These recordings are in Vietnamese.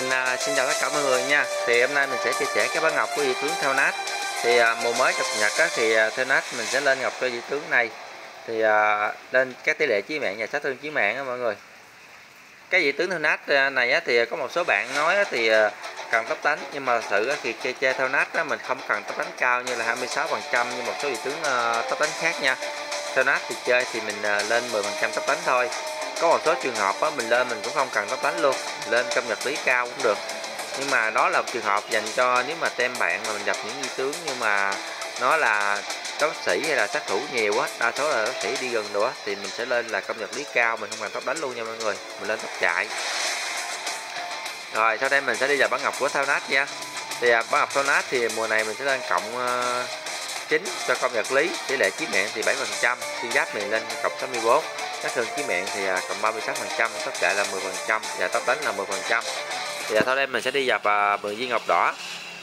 Mình à, xin chào tất cả mọi người nha. Thì hôm nay mình sẽ chia sẻ cái bán ngọc của dị tướng theo nát. Thì à, mùa mới cập nhật á, thì à, theo nát mình sẽ lên ngọc cho dị tướng này. Thì à, lên các tỷ lệ chí mạng và sát thương chí mạng á mọi người. Cái dị tướng theo nát à, này á, thì có một số bạn nói á, thì à, cần tốc đánh nhưng mà thật sự á, thì chơi chơi theo nát á, mình không cần tốc đánh cao như là 26% như một số dị tướng à, tốc đánh khác nha. Theo nát thì chơi thì mình à, lên 10% tốc đánh thôi có một số trường hợp á, mình lên mình cũng không cần tóc đánh luôn lên công nhật lý cao cũng được. Nhưng mà đó là một trường hợp dành cho nếu mà tem bạn mà mình gặp những di tướng nhưng mà nó là đấu sĩ hay là sát thủ nhiều á đa số là đấu sĩ đi gần nữa thì mình sẽ lên là công nhật lý cao mình không cần tóc đánh luôn nha mọi người mình lên tóc chạy rồi sau đây mình sẽ đi vào bán ngọc của thao nát nha. Thì à, bán ngọc thao nát thì mùa này mình sẽ lên cộng ờ, uh, 9 cho công nhật lý tỷ lệ chí miệng thì 7% xuyên giáp mình lên cộng 64 sát thương chí mạng thì à, cộng 36% tốc chạy là 10 phần trăm và tốc đánh là 10 phần trăm. thì à, sau đây mình sẽ đi dập à, 10 viên ngọc đỏ.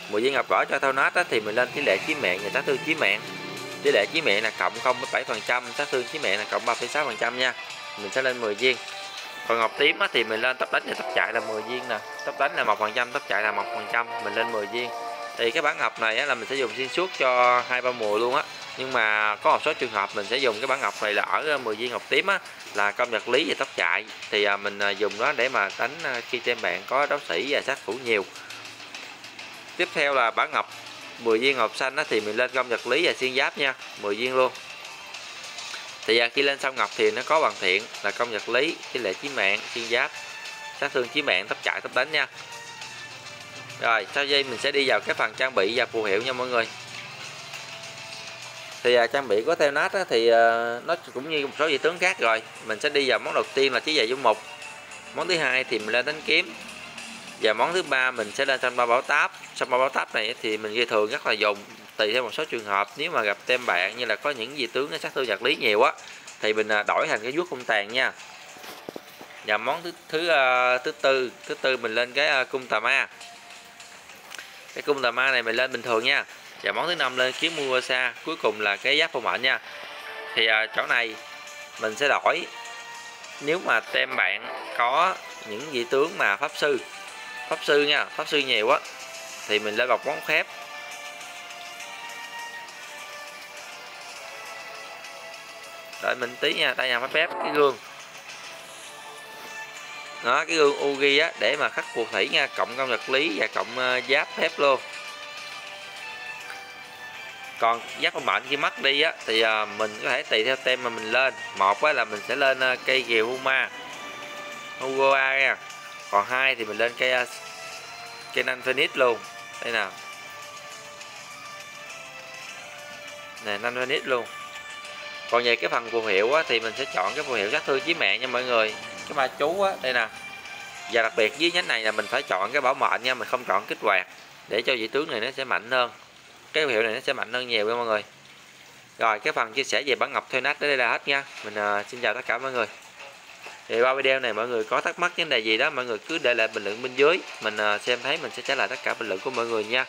10 viên ngọc đỏ cho thao nát thì mình lên tỷ lệ chí mạng và sát thương chí mạng tỷ lệ chí mạng là cộng 0,7 phần trăm, sát thương chí mạng là cộng 3,6 phần trăm nha. Mình sẽ lên 10 viên. Còn ngọc tím thì mình lên tốc đánh và tốc chạy là 10 viên nè. Tốc đánh là 1% tốc chạy là 1% mình lên 10 viên thì cái bản ngọc này là mình sẽ dùng xuyên suốt cho hai ba mùa luôn á. Nhưng mà có một số trường hợp mình sẽ dùng cái bản ngọc này là ở ờ, 10 viên ngọc tím á là công vật lý và tốc chạy. Thì à, mình à, dùng nó để mà đánh à, khi trên bạn có đấu sĩ và sát thủ nhiều. Tiếp theo là bản ngọc 10 viên ngọc xanh á, thì mình lên công vật lý và xuyên giáp nha 10 viên luôn. Thì khi lên xong ngọc thì nó có bằng thiện là công vật lý tỷ lệ chí mạng xuyên giáp sát thương chí mạng tốc chạy tốc đánh nha rồi sau đây mình sẽ đi vào cái phần trang bị và phù hiệu nha mọi người. Thì à, trang bị có theo nát á, thì à, nó cũng như một số vị tướng khác rồi. Mình sẽ đi vào món đầu tiên là chí giày dung mục. Món thứ hai thì mình lên đánh kiếm. Và món thứ ba mình sẽ lên săn ba bảo táp. Săn ba bảo táp này thì mình ghi thường rất là dùng tùy theo một số trường hợp. Nếu mà gặp tem bạn như là có những vị tướng sát thương vật lý nhiều á thì mình à, đổi thành cái vuốt không tàn nha. Và món thứ thứ uh, thứ tư thứ tư mình lên cái à, uh, cung tà ma cái cung tà ma này mình lên bình thường nha. Và món thứ năm lên kiếm mua xa cuối cùng là cái giáp phong mệnh nha. Thì à, chỗ này mình sẽ đổi. Nếu mà tem bạn có những vị tướng mà pháp sư pháp sư nha pháp sư nhiều quá thì mình lên bọc món phép đợi mình tí nha tay nhà pháp phép cái gương đó cái gương ugi á để mà khắc phù thủy nha cộng công vật lý và cộng uh, giáp thép luôn. Còn giáp phong mệnh khi mất đi á thì uh, mình có thể tùy theo tem mà mình lên. Một á là mình sẽ lên uh, cây kiều huma hugoa nha. Còn hai thì mình lên cây uh, cây nanh phoenix luôn. Đây nào nè nanh phoenix luôn còn về cái phần phù hiệu á thì mình sẽ chọn cái phù hiệu sát thương chí mạng nha mọi người. Cái ma chú á đây nè. Và đặc biệt với nhánh này là mình phải chọn cái bảo mệnh nha mình không chọn kích hoạt để cho vị tướng này nó sẽ mạnh hơn. Cái hiệu này nó sẽ mạnh hơn nhiều nha mọi người. Rồi cái phần chia sẻ về bản ngọc thuê nát tới đây là hết nha. Mình uh, xin chào tất cả mọi người. Thì qua video này mọi người có thắc mắc vấn đề gì đó mọi người cứ để lại bình luận bên dưới. Mình uh, xem thấy mình sẽ trả lời tất cả bình luận của mọi người nha.